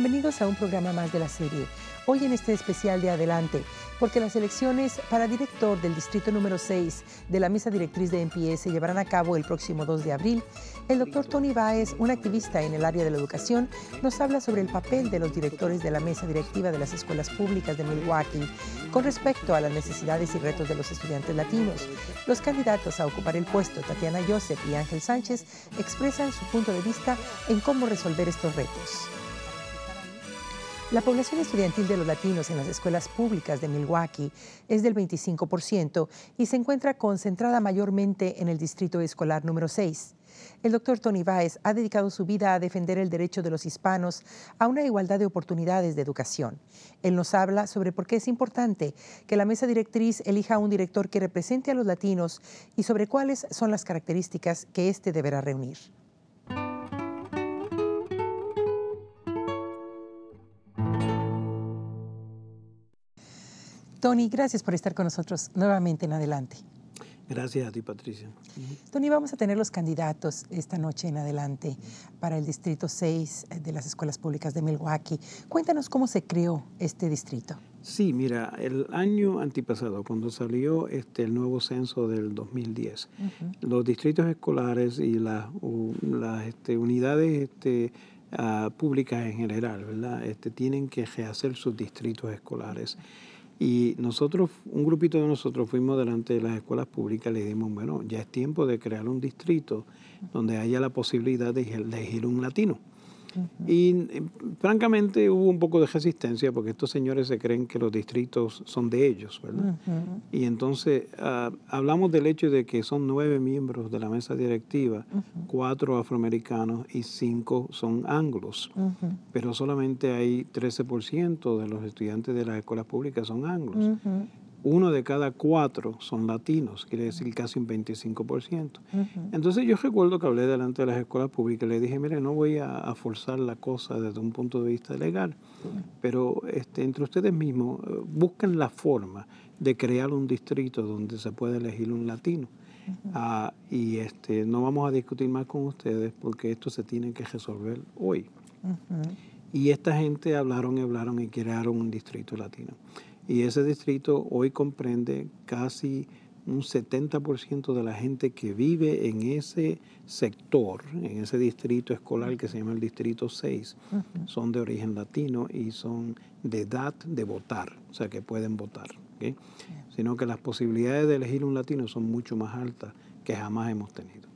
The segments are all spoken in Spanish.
Bienvenidos a un programa más de la serie. Hoy en este especial de Adelante, porque las elecciones para director del distrito número 6 de la mesa directriz de MPS se llevarán a cabo el próximo 2 de abril, el doctor Tony Baez, un activista en el área de la educación, nos habla sobre el papel de los directores de la mesa directiva de las escuelas públicas de Milwaukee con respecto a las necesidades y retos de los estudiantes latinos. Los candidatos a ocupar el puesto, Tatiana Joseph y Ángel Sánchez, expresan su punto de vista en cómo resolver estos retos. La población estudiantil de los latinos en las escuelas públicas de Milwaukee es del 25% y se encuentra concentrada mayormente en el distrito escolar número 6. El doctor Tony Baez ha dedicado su vida a defender el derecho de los hispanos a una igualdad de oportunidades de educación. Él nos habla sobre por qué es importante que la mesa directriz elija a un director que represente a los latinos y sobre cuáles son las características que éste deberá reunir. Tony, gracias por estar con nosotros nuevamente en adelante. Gracias a ti, Patricia. Tony, vamos a tener los candidatos esta noche en adelante para el Distrito 6 de las Escuelas Públicas de Milwaukee. Cuéntanos cómo se creó este distrito. Sí, mira, el año antipasado, cuando salió este, el nuevo censo del 2010, los distritos escolares y las, este, unidades este, uh, públicas en general, ¿verdad? Este, tienen que rehacer sus distritos escolares. Y nosotros, un grupito de nosotros fuimos delante de las escuelas públicas y le dijimos, bueno, ya es tiempo de crear un distrito donde haya la posibilidad de elegir un latino. Y eh, francamente hubo un poco de resistencia porque estos señores se creen que los distritos son de ellos, ¿verdad? Y entonces ah, hablamos del hecho de que son nueve miembros de la mesa directiva, cuatro afroamericanos y cinco son anglos, pero solamente hay 13% de los estudiantes de las escuelas públicas son anglos uno de cada cuatro son latinos, quiere decir casi un 25%. Entonces yo recuerdo que hablé delante de las escuelas públicas y le dije, mire, no voy a, forzar la cosa desde un punto de vista legal, pero este, entre ustedes mismos eh, busquen la forma de crear un distrito donde se pueda elegir un latino. Ah, y este, no vamos a discutir más con ustedes porque esto se tiene que resolver hoy. Y esta gente hablaron y hablaron y crearon un distrito latino. Y ese distrito hoy comprende casi un 70% de la gente que vive en ese sector, en ese distrito escolar que se llama el Distrito 6, son de origen latino y son de edad de votar, o sea que pueden votar. Sino que las posibilidades de elegir un latino son mucho más altas que jamás hemos tenido.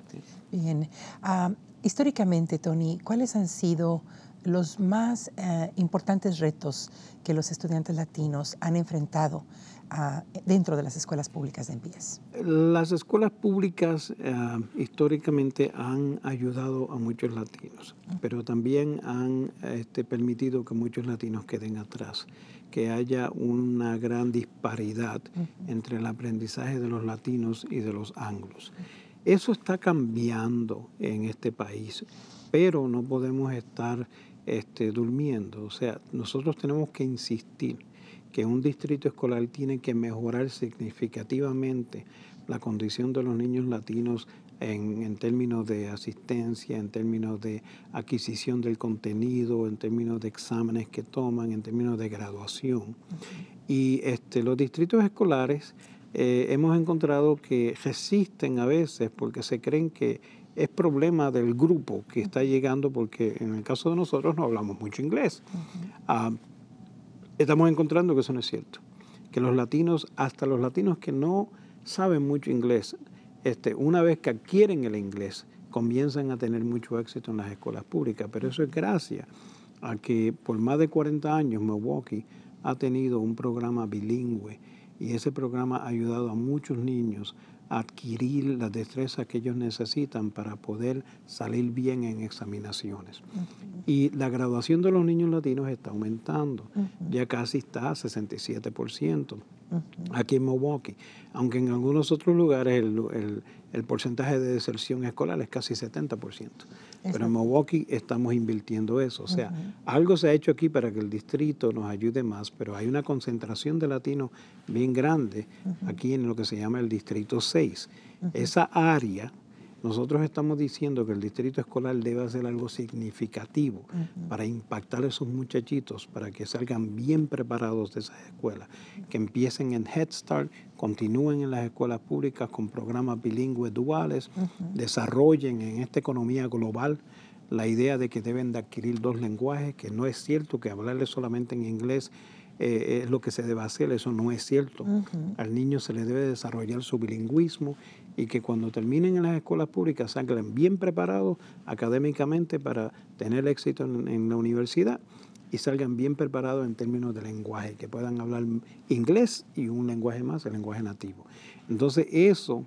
Bien. Ah, históricamente, Tony, ¿cuáles han sido los más eh, importantes retos que los estudiantes latinos han enfrentado ah, dentro de las escuelas públicas de MPS? Las escuelas públicas eh, históricamente han ayudado a muchos latinos, pero también han este, permitido que muchos latinos queden atrás, que haya una gran disparidad entre el aprendizaje de los latinos y de los anglos. Eso está cambiando en este país, pero no podemos estar este, durmiendo. O sea, nosotros tenemos que insistir que un distrito escolar tiene que mejorar significativamente la condición de los niños latinos en, términos de asistencia, en términos de adquisición del contenido, en términos de exámenes que toman, en términos de graduación. Y este, los distritos escolares eh, hemos encontrado que resisten a veces porque se creen que es problema del grupo que está llegando porque en el caso de nosotros no hablamos mucho inglés. Ah, estamos encontrando que eso no es cierto, que los latinos, hasta los latinos que no saben mucho inglés, este, una vez que adquieren el inglés, comienzan a tener mucho éxito en las escuelas públicas, pero eso es gracias a que por más de 40 años Milwaukee ha tenido un programa bilingüe y ese programa ha ayudado a muchos niños adquirir las destrezas que ellos necesitan para poder salir bien en examinaciones. Y la graduación de los niños latinos está aumentando, ya casi está a 67% aquí en Milwaukee, aunque en algunos otros lugares el, el, porcentaje de deserción escolar es casi 70%. Pero en Milwaukee estamos invirtiendo eso. O sea, algo se ha hecho aquí para que el distrito nos ayude más, pero hay una concentración de latinos bien grande aquí en lo que se llama el Distrito 6. Esa área Nosotros estamos diciendo que el distrito escolar debe hacer algo significativo para impactar a esos muchachitos, para que salgan bien preparados de esas escuelas, que empiecen en Head Start, continúen en las escuelas públicas con programas bilingües duales, desarrollen en esta economía global la idea de que deben de adquirir dos lenguajes, que no es cierto que hablarle solamente en inglés eh, es lo que se debe hacer, eso no es cierto. Al niño se le debe desarrollar su bilingüismo y que cuando terminen en las escuelas públicas salgan bien preparados académicamente para tener éxito en, la universidad y salgan bien preparados en términos de lenguaje, que puedan hablar inglés y un lenguaje más, el lenguaje nativo. Entonces eso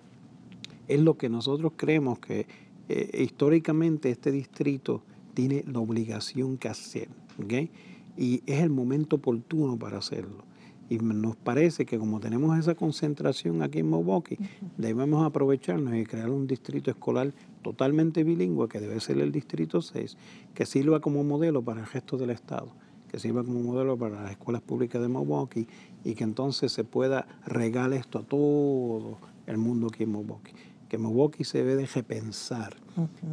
es lo que nosotros creemos que eh, históricamente este distrito tiene la obligación que hacer. Y es el momento oportuno para hacerlo. Y nos parece que como tenemos esa concentración aquí en Milwaukee, debemos aprovecharnos y crear un distrito escolar totalmente bilingüe, que debe ser el distrito 6, que sirva como modelo para el resto del estado, que sirva como modelo para las escuelas públicas de Milwaukee y que entonces se pueda regar esto a todo el mundo aquí en Milwaukee. Que Milwaukee se debe de repensar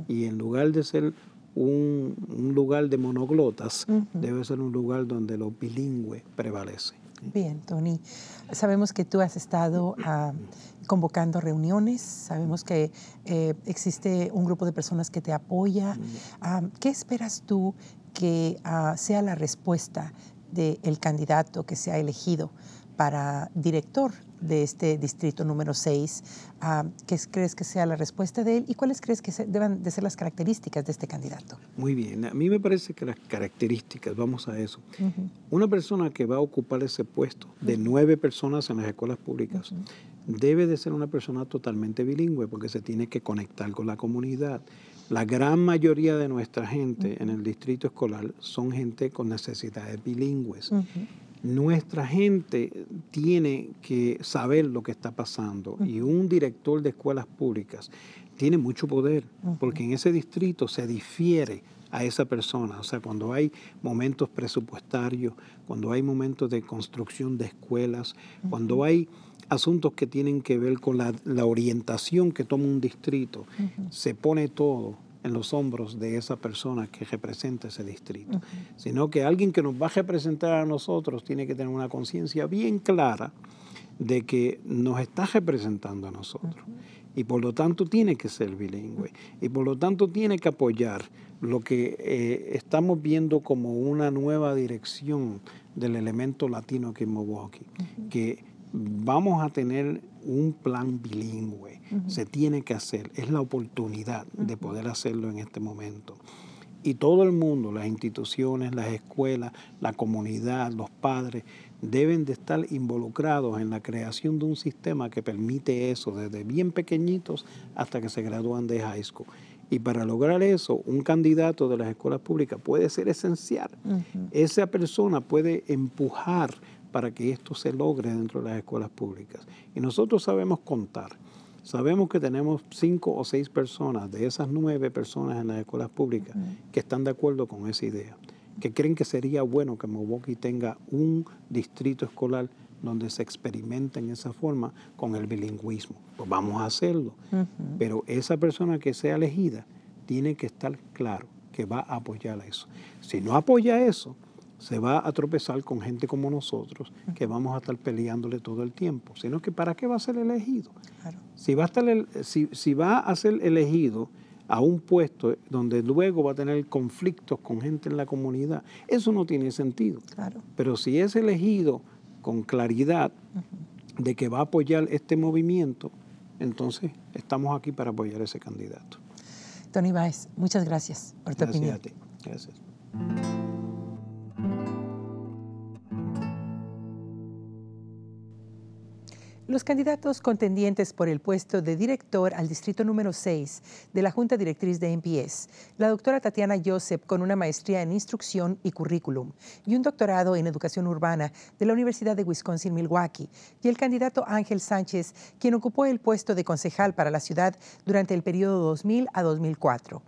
y en lugar de ser un, lugar de monoglotas, debe ser un lugar donde lo bilingüe prevalece. Bien, Tony. Sabemos que tú has estado ah, convocando reuniones, sabemos que eh, existe un grupo de personas que te apoya. Ah, ¿Qué esperas tú que ah, sea la respuesta del candidato que sea elegido para director de este distrito número 6. Ah, ¿Qué crees que sea la respuesta de él y cuáles crees que deban de ser las características de este candidato? Muy bien, a mí me parece que las características, vamos a eso. Una persona que va a ocupar ese puesto de nueve personas en las escuelas públicas debe de ser una persona totalmente bilingüe porque se tiene que conectar con la comunidad. La gran mayoría de nuestra gente en el distrito escolar son gente con necesidades bilingües nuestra gente tiene que saber lo que está pasando y un director de escuelas públicas tiene mucho poder porque en ese distrito se difiere a esa persona. O sea, cuando hay momentos presupuestarios, cuando hay momentos de construcción de escuelas, cuando hay asuntos que tienen que ver con la, orientación que toma un distrito, se pone todo en los hombros de esa persona que representa ese distrito, sino que alguien que nos va a representar a nosotros tiene que tener una conciencia bien clara de que nos está representando a nosotros. Y por lo tanto tiene que ser bilingüe. Y por lo tanto tiene que apoyar lo que eh, estamos viendo como una nueva dirección del elemento latino aquí en Milwaukee, que vamos a tener un plan bilingüe. Se tiene que hacer. Es la oportunidad de poder hacerlo en este momento. Y todo el mundo, las instituciones, las escuelas, la comunidad, los padres, deben de estar involucrados en la creación de un sistema que permite eso desde bien pequeñitos hasta que se gradúan de high school. Y para lograr eso, un candidato de las escuelas públicas puede ser esencial. Esa persona puede empujar para que esto se logre dentro de las escuelas públicas. Y nosotros sabemos contar. Sabemos que tenemos cinco o seis personas de esas nueve personas en las escuelas públicas que están de acuerdo con esa idea, que creen que sería bueno que Milwaukee tenga un distrito escolar donde se experimenta en esa forma con el bilingüismo. Pues vamos a hacerlo. Pero esa persona que sea elegida tiene que estar claro que va a apoyar eso. Si no apoya eso, se va a tropezar con gente como nosotros que vamos a estar peleándole todo el tiempo, sino que ¿para qué va a ser elegido? Si, va a estar si, va a ser elegido a un puesto donde luego va a tener conflictos con gente en la comunidad, eso no tiene sentido. Pero si es elegido con claridad de que va a apoyar este movimiento, entonces estamos aquí para apoyar a ese candidato. Tony Baez, muchas gracias por tu gracias A ti. Gracias. Los candidatos contendientes por el puesto de director al distrito número 6 de la Junta Directriz de NPS, la doctora Tatiana Joseph con una maestría en instrucción y currículum y un doctorado en educación urbana de la Universidad de Wisconsin-Milwaukee, y el candidato Ángel Sánchez, quien ocupó el puesto de concejal para la ciudad durante el periodo 2000 a 2004.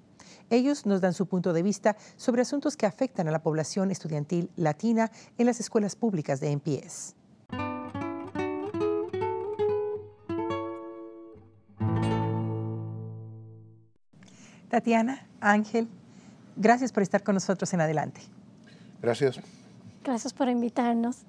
Ellos nos dan su punto de vista sobre asuntos que afectan a la población estudiantil latina en las escuelas públicas de NPS. Tatiana, Ángel, gracias por estar con nosotros en adelante. Gracias. Gracias por invitarnos.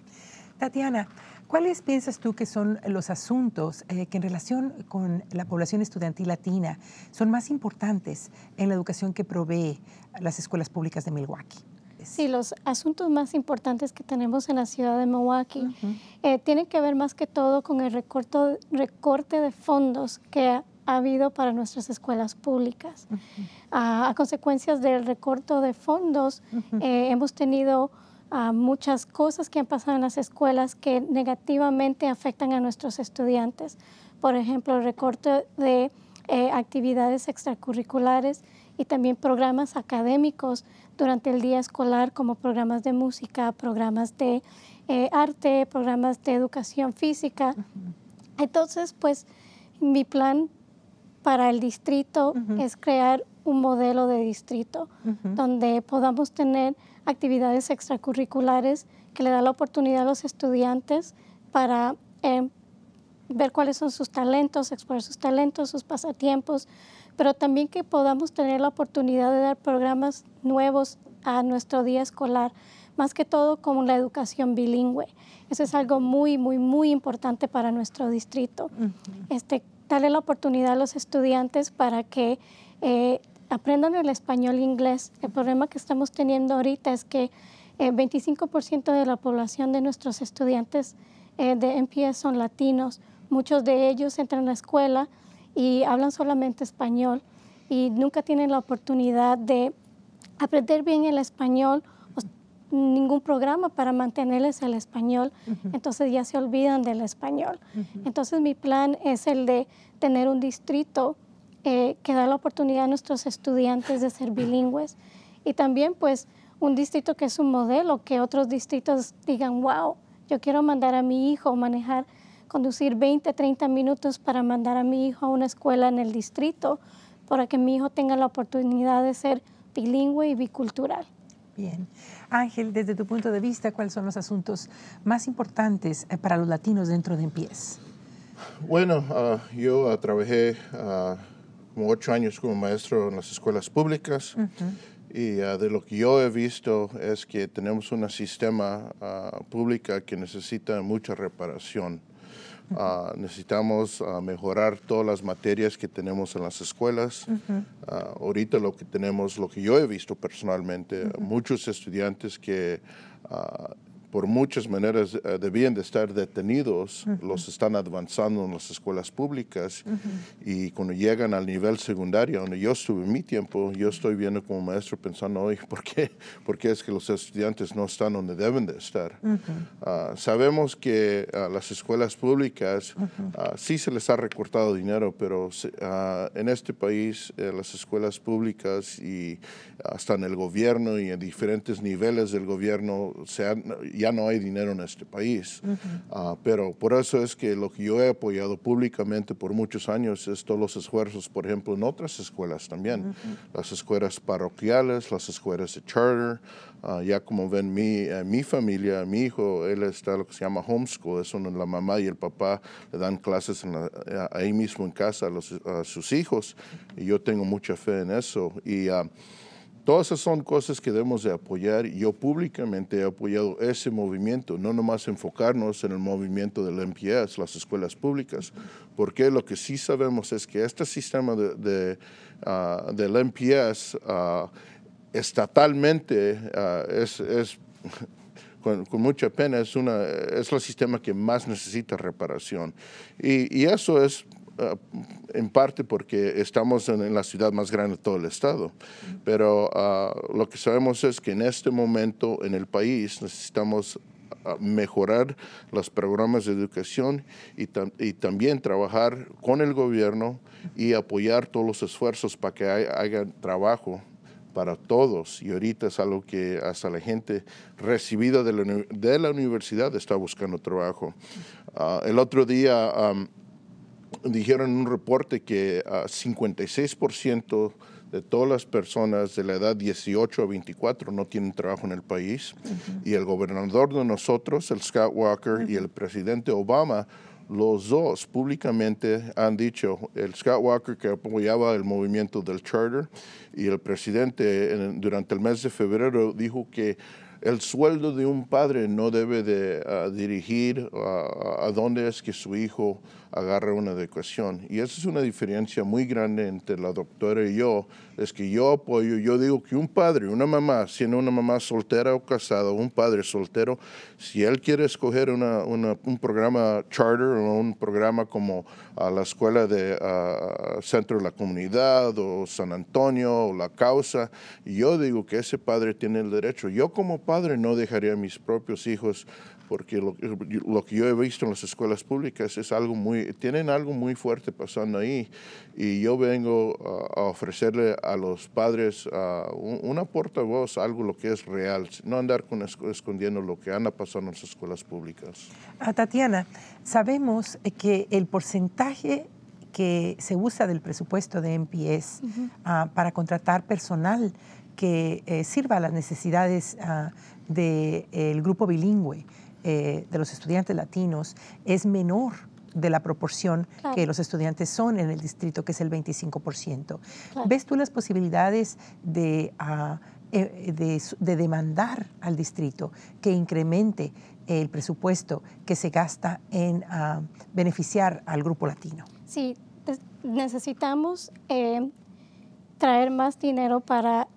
Tatiana, ¿cuáles piensas tú que son los asuntos eh, que en relación con la población estudiantil latina son más importantes en la educación que provee las escuelas públicas de Milwaukee? Sí, los asuntos más importantes que tenemos en la ciudad de Milwaukee eh, tienen que ver más que todo con el recorte, recorte de fondos que ha, habido para nuestras escuelas públicas. a consecuencias del recorte de fondos, eh, hemos tenido uh, muchas cosas que han pasado en las escuelas que negativamente afectan a nuestros estudiantes. Por ejemplo, el recorte de eh, actividades extracurriculares y también programas académicos durante el día escolar como programas de música, programas de eh, arte, programas de educación física. Entonces, pues mi plan para el distrito es crear un modelo de distrito donde podamos tener actividades extracurriculares que le da la oportunidad a los estudiantes para eh, ver cuáles son sus talentos, explorar sus talentos, sus pasatiempos, pero también que podamos tener la oportunidad de dar programas nuevos a nuestro día escolar, más que todo como la educación bilingüe. Eso es algo muy, muy, muy importante para nuestro distrito. este, darle la oportunidad a los estudiantes para que eh, aprendan el español e inglés. El problema que estamos teniendo ahorita es que el eh, 25% de la población de nuestros estudiantes eh, de MPS son latinos. Muchos de ellos entran a la escuela y hablan solamente español y nunca tienen la oportunidad de aprender bien el español ningún programa para mantenerles el español, entonces ya se olvidan del español. Entonces mi plan es el de tener un distrito eh, que da la oportunidad a nuestros estudiantes de ser bilingües y también pues un distrito que es un modelo, que otros distritos digan, wow, yo quiero mandar a mi hijo manejar conducir 20, 30 minutos para mandar a mi hijo a una escuela en el distrito para que mi hijo tenga la oportunidad de ser bilingüe y bicultural. Bien. Ángel, desde tu punto de vista, ¿cuáles son los asuntos más importantes eh, para los latinos dentro de EMPIES? Bueno, ah, yo uh, trabajé uh, como ocho años como maestro en las escuelas públicas y de lo que yo he visto es que tenemos un sistema pública que necesita mucha reparación. Ah, necesitamos ah, mejorar todas las materias que tenemos en las escuelas. Ah, ahorita lo que tenemos, lo que yo he visto personalmente, muchos estudiantes que por muchas maneras eh, debían de estar detenidos, los están avanzando en las escuelas públicas y cuando llegan al nivel secundario, donde yo estuve en mi tiempo, yo estoy viendo como maestro pensando, hoy, ¿por qué? ¿por qué es que los estudiantes no están donde deben de estar? Ah, sabemos que a las escuelas públicas ah, sí se les ha recortado dinero, pero ah, en este país eh, las escuelas públicas y hasta en el gobierno y en diferentes niveles del gobierno se han, ya no hay dinero en este país. Ah, pero por eso es que lo que yo he apoyado públicamente por muchos años es todos los esfuerzos, por ejemplo, en otras escuelas también, las escuelas parroquiales, las escuelas de charter. Ah, ya como ven mi, eh, mi familia, mi hijo, él está lo que se llama homeschool, es donde la mamá y el papá le dan clases eh, ahí mismo en casa a, los, a, sus hijos y yo tengo mucha fe en eso. Y uh, Todas esas son cosas que debemos de apoyar yo públicamente he apoyado ese movimiento, no nomás enfocarnos en el movimiento del MPS, las escuelas públicas, porque lo que sí sabemos es que este sistema de, ah, del MPS ah, estatalmente ah, es, con, mucha pena, es, una, es el sistema que más necesita reparación. Y, y eso es Uh, en parte porque estamos en, la ciudad más grande de todo el estado, pero uh, lo que sabemos es que en este momento en el país necesitamos uh, mejorar los programas de educación y, y, también trabajar con el gobierno y apoyar todos los esfuerzos para que haya trabajo para todos. Y ahorita es algo que hasta la gente recibida de la, de la universidad está buscando trabajo. el otro día... Um, dijeron en un reporte que 56% ah, de todas las personas de la edad 18 a 24 no tienen trabajo en el país. Y el gobernador de nosotros, el Scott Walker y el presidente Obama los dos públicamente han dicho, el Scott Walker que apoyaba el movimiento del charter y el presidente durante el mes de febrero dijo que el sueldo de un padre no debe de ah, dirigir a dónde es que su hijo agarra una educación. Y esa es una diferencia muy grande entre la doctora y yo, es que yo apoyo, yo digo que un padre, una mamá, siendo una mamá soltera o casada, un padre soltero, si él quiere escoger un programa charter o un programa como a la escuela de Centro de la Comunidad o San Antonio o La Causa, yo digo que ese padre tiene el derecho. Yo como padre no dejaría a mis propios hijos porque lo, que yo he visto en las escuelas públicas es algo muy, tienen algo muy fuerte pasando ahí y yo vengo a, ofrecerle a los padres una portavoz, algo lo que es real, no andar con, escondiendo lo que anda pasando en las escuelas públicas. A Tatiana, sabemos que el porcentaje que se usa del presupuesto de MPS ah, para contratar personal que eh, sirva a las necesidades ah, del grupo bilingüe eh, de los estudiantes latinos es menor de la proporción que los estudiantes son en el distrito, que es el 25%. ¿Ves tú las posibilidades de, de, demandar al distrito que incremente el presupuesto que se gasta en ah, beneficiar al grupo latino? Sí, necesitamos eh, traer más dinero para,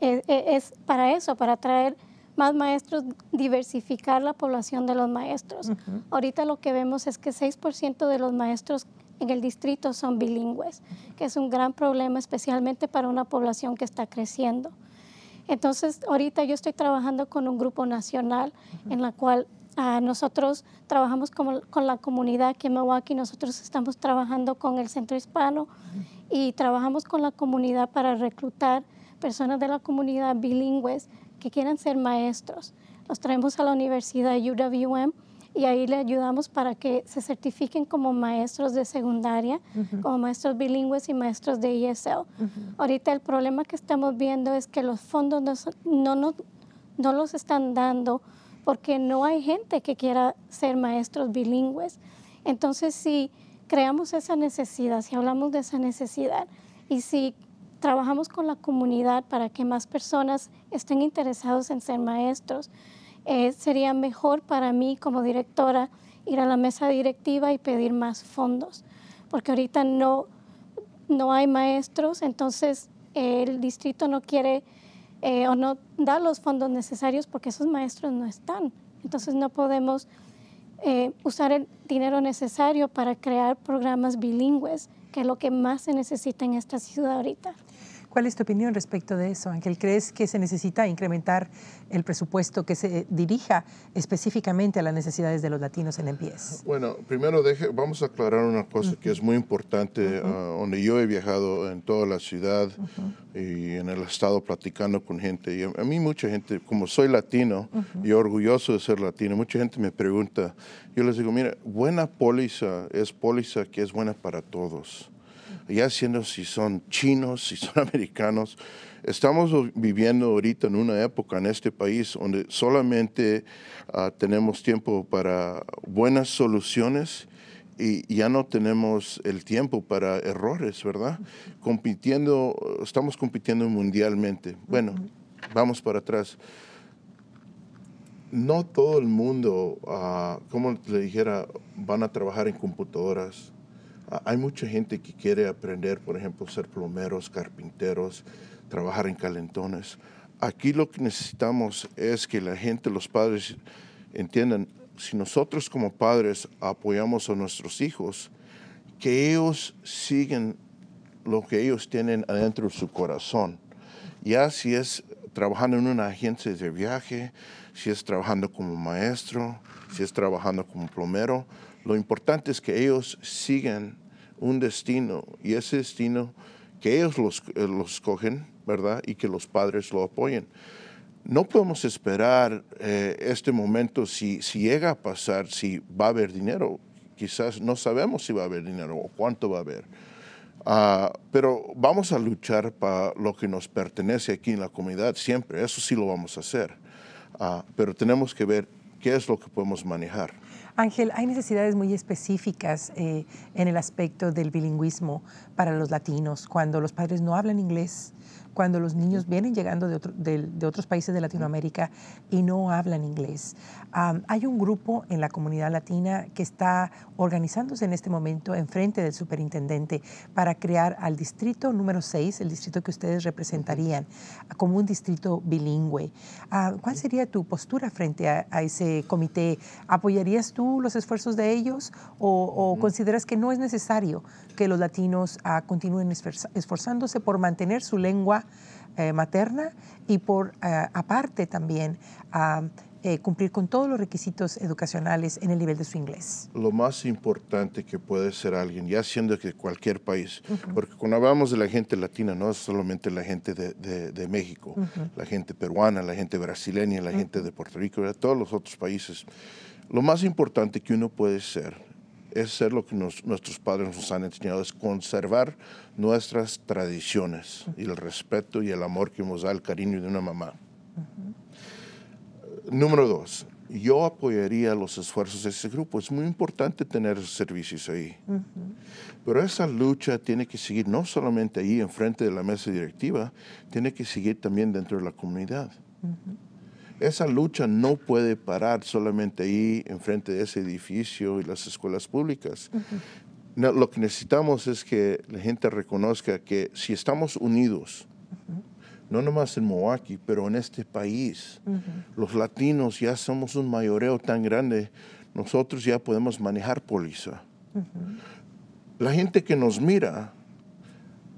es para eso, para traer más maestros, diversificar la población de los maestros. Ahorita lo que vemos es que 6% de los maestros en el distrito son bilingües, que es un gran problema especialmente para una población que está creciendo. Entonces, ahorita yo estoy trabajando con un grupo nacional en la cual ah, nosotros trabajamos con, con, la comunidad aquí en Milwaukee, nosotros estamos trabajando con el Centro Hispano y trabajamos con la comunidad para reclutar personas de la comunidad bilingües que quieran ser maestros. Los traemos a la Universidad UWM y ahí le ayudamos para que se certifiquen como maestros de secundaria, como maestros bilingües y maestros de ESL. Ahorita el problema que estamos viendo es que los fondos no, no, no, los están dando porque no hay gente que quiera ser maestros bilingües. Entonces, si creamos esa necesidad, si hablamos de esa necesidad y si trabajamos con la comunidad para que más personas estén interesados en ser maestros. Eh, sería mejor para mí como directora ir a la mesa directiva y pedir más fondos, porque ahorita no, no hay maestros, entonces el distrito no quiere eh, o no da los fondos necesarios porque esos maestros no están. Entonces no podemos eh, usar el dinero necesario para crear programas bilingües, que es lo que más se necesita en esta ciudad ahorita. ¿Cuál es tu opinión respecto de eso, Ángel? ¿Crees que se necesita incrementar el presupuesto que se dirija específicamente a las necesidades de los latinos en MPS? Bueno, primero deje, vamos a aclarar una cosa que es muy importante, ah, donde yo he viajado en toda la ciudad y en el estado platicando con gente. Y a, mí mucha gente, como soy latino y orgulloso de ser latino, mucha gente me pregunta, yo les digo, mira, buena póliza es póliza que es buena para todos ya siendo si son chinos, si son americanos. Estamos viviendo ahorita en una época en este país donde solamente ah, tenemos tiempo para buenas soluciones y ya no tenemos el tiempo para errores, ¿verdad? Compitiendo, estamos compitiendo mundialmente. Bueno, vamos para atrás. No todo el mundo, uh, como le dijera, van a trabajar en computadoras hay mucha gente que quiere aprender, por ejemplo, ser plomeros, carpinteros, trabajar en calentones. Aquí lo que necesitamos es que la gente, los padres, entiendan, si nosotros como padres apoyamos a nuestros hijos, que ellos siguen lo que ellos tienen adentro de su corazón. Ya si es trabajando en una agencia de viaje, si es trabajando como maestro, si es trabajando como plomero, lo importante es que ellos sigan un destino y ese destino que ellos los, eh, los escogen, ¿verdad? Y que los padres lo apoyen. No podemos esperar eh, este momento si, si llega a pasar, si va a haber dinero. Quizás no sabemos si va a haber dinero o cuánto va a haber. Ah, pero vamos a luchar para lo que nos pertenece aquí en la comunidad siempre. Eso sí lo vamos a hacer. Ah, pero tenemos que ver qué es lo que podemos manejar. Ángel, hay necesidades muy específicas eh, en el aspecto del bilingüismo para los latinos, cuando los padres no hablan inglés, cuando los niños vienen llegando de, otros países de Latinoamérica y no hablan inglés. hay un grupo en la comunidad latina que está organizándose en este momento en frente del superintendente para crear al distrito número 6, el distrito que ustedes representarían, como un distrito bilingüe. Ah, ¿Cuál sería tu postura frente a, ese comité? ¿Apoyarías tú los esfuerzos de ellos o, consideras que no es necesario que los latinos ah, continúen esforzándose por mantener su lengua eh, materna y por eh, aparte también a eh, cumplir con todos los requisitos educacionales en el nivel de su inglés. Lo más importante que puede ser alguien, ya siendo que cualquier país, porque cuando hablamos de la gente latina, no es solamente la gente de, México, la gente peruana, la gente brasileña, la gente de Puerto Rico, de todos los otros países, lo más importante que uno puede ser es ser lo que nuestros padres nos han enseñado, es conservar nuestras tradiciones y el respeto y el amor que nos da el cariño de una mamá. Número dos, yo apoyaría los esfuerzos de ese grupo. Es muy importante tener servicios ahí. Pero esa lucha tiene que seguir no solamente ahí enfrente de la mesa directiva, tiene que seguir también dentro de la comunidad esa lucha no puede parar solamente ahí enfrente de ese edificio y las escuelas públicas. lo que necesitamos es que la gente reconozca que si estamos unidos, no nomás en Milwaukee, pero en este país, los latinos ya somos un mayoreo tan grande, nosotros ya podemos manejar póliza. La gente que nos mira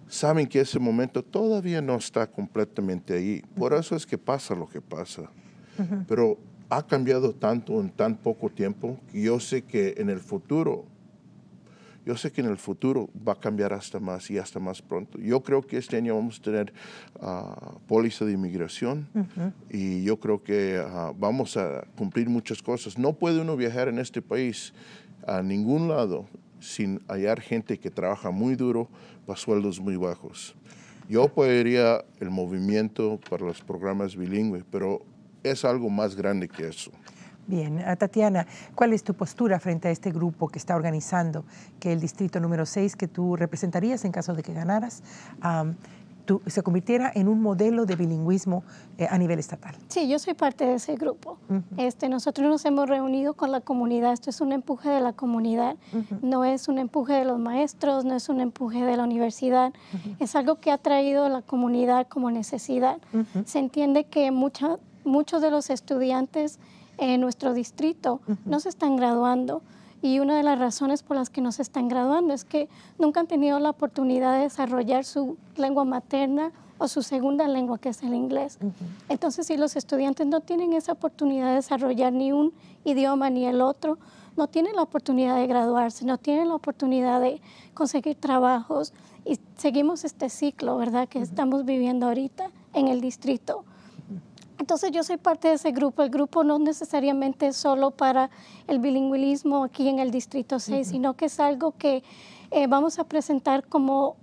saben que ese momento todavía no está completamente ahí. Por eso es que pasa lo que pasa. Pero ha cambiado tanto en tan poco tiempo que yo sé que en el futuro, yo sé que en el futuro va a cambiar hasta más y hasta más pronto. Yo creo que este año vamos a tener uh, póliza de inmigración y yo creo que ah, vamos a cumplir muchas cosas. No puede uno viajar en este país a ningún lado sin hallar gente que trabaja muy duro para sueldos muy bajos. Yo apoyaría el movimiento para los programas bilingües, pero es algo más grande que eso. Bien, ah, Tatiana, ¿cuál es tu postura frente a este grupo que está organizando que el distrito número 6 que tú representarías en caso de que ganaras se convirtiera en un modelo de bilingüismo eh, a nivel estatal? Sí, yo soy parte de ese grupo. este, nosotros nos hemos reunido con la comunidad, esto es un empuje de la comunidad, no es un empuje de los maestros, no es un empuje de la universidad, es algo que ha traído la comunidad como necesidad. Se entiende que mucha muchos de los estudiantes en nuestro distrito no se están graduando. Y una de las razones por las que no se están graduando es que nunca han tenido la oportunidad de desarrollar su lengua materna o su segunda lengua, que es el inglés. Entonces, si los estudiantes no tienen esa oportunidad de desarrollar ni un idioma ni el otro, no tienen la oportunidad de graduarse, no tienen la oportunidad de conseguir trabajos. Y seguimos este ciclo, ¿verdad?, que estamos viviendo ahorita en el distrito. Entonces yo soy parte de ese grupo. El grupo no necesariamente es solo para el bilingüismo aquí en el Distrito 6, sino que es algo que eh, vamos a presentar como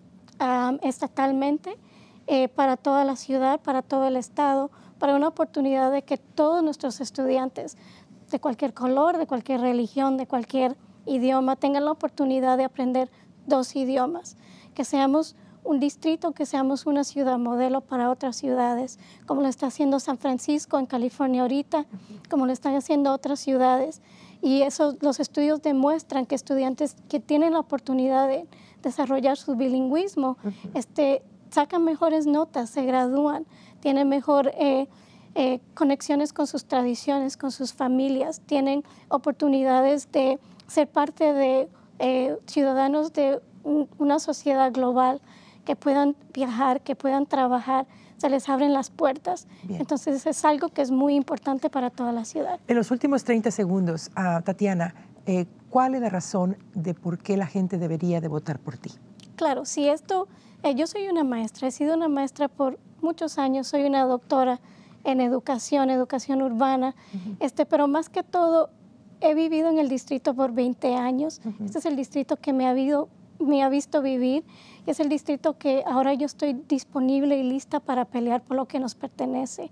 estatalmente eh, para toda la ciudad, para todo el estado, para una oportunidad de que todos nuestros estudiantes de cualquier color, de cualquier religión, de cualquier idioma, tengan la oportunidad de aprender dos idiomas, que seamos un distrito, que seamos una ciudad modelo para otras ciudades, como lo está haciendo San Francisco en California ahorita, como lo están haciendo otras ciudades. Y eso, los estudios demuestran que estudiantes que tienen la oportunidad de desarrollar su bilingüismo este, sacan mejores notas, se gradúan, tienen mejor eh, eh, conexiones con sus tradiciones, con sus familias, tienen oportunidades de ser parte de eh, ciudadanos de una sociedad global que puedan viajar, que puedan trabajar, se les abren las puertas. Entonces es algo que es muy importante para toda la ciudad. En los últimos 30 segundos, uh, Tatiana, eh, ¿cuál es la razón de por qué la gente debería de votar por ti? Claro, si esto, eh, yo soy una maestra, he sido una maestra por muchos años, soy una doctora en educación, educación urbana, este, pero más que todo he vivido en el distrito por 20 años. Este es el distrito que me ha, habido, me ha visto vivir es el distrito que ahora yo estoy disponible y lista para pelear por lo que nos pertenece.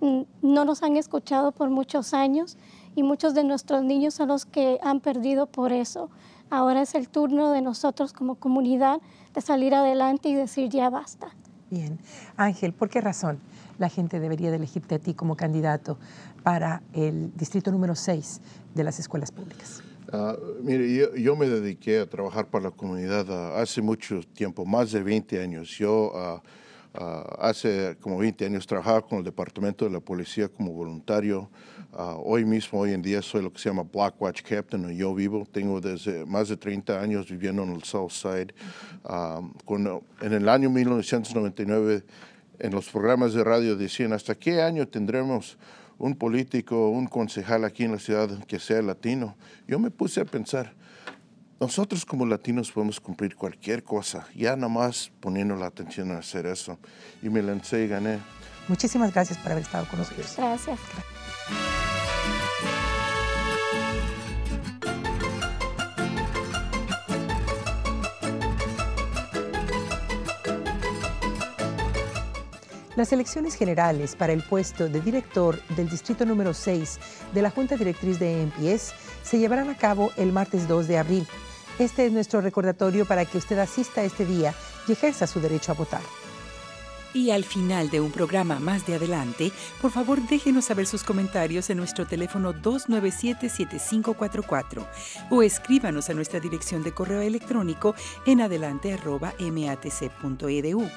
No nos han escuchado por muchos años y muchos de nuestros niños son los que han perdido por eso. Ahora es el turno de nosotros como comunidad de salir adelante y decir ya basta. Bien. Ángel, ¿por qué razón la gente debería de elegirte a ti como candidato para el distrito número 6 de las escuelas públicas? Ah, mire, yo, me dediqué a trabajar para la comunidad ah, hace mucho tiempo, más de 20 años. Yo ah, hace como 20 años trabajaba con el Departamento de la Policía como voluntario. hoy mismo, hoy en día, soy lo que se llama Black Watch Captain. Yo vivo, tengo desde más de 30 años viviendo en el South Side. en el año 1999, en los programas de radio decían, ¿hasta qué año tendremos un político, un concejal aquí en la ciudad que sea latino, yo me puse a pensar, nosotros como latinos podemos cumplir cualquier cosa, ya nada más poniendo la atención a hacer eso. Y me lancé y gané. Muchísimas gracias por haber estado con nosotros. Gracias. Las elecciones generales para el puesto de director del distrito número 6 de la Junta Directriz de MPS se llevarán a cabo el martes 2 de abril. Este es nuestro recordatorio para que usted asista este día y ejerza su derecho a votar. Y al final de un programa más de adelante, por favor déjenos saber sus comentarios en nuestro teléfono 297-7544 o escríbanos a nuestra dirección de correo electrónico en adelante.matc.edu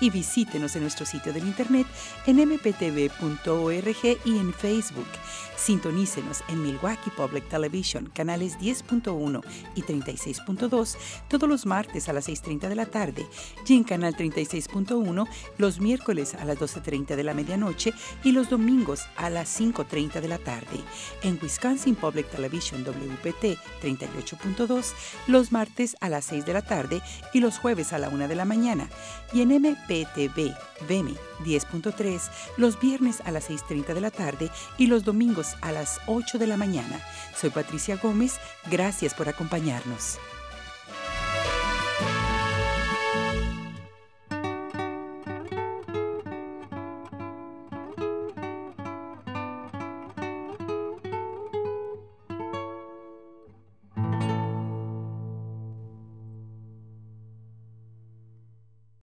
y visítenos en nuestro sitio del internet en mptv.org y en Facebook. Sintonícenos en Milwaukee Public Television, canales 10.1 y 36.2 todos los martes a las 6.30 de la tarde y en canal 36.1 los miércoles a las 12.30 de la medianoche y los domingos a las 5.30 de la tarde. En Wisconsin Public Television WPT 38.2 los martes a las 6 de la tarde y los jueves a la 1 de la mañana y en MPTV VEMI 10.3 los viernes a las 6.30 de la tarde y los domingos a las 8 de la mañana. Soy Patricia Gómez, gracias por acompañarnos.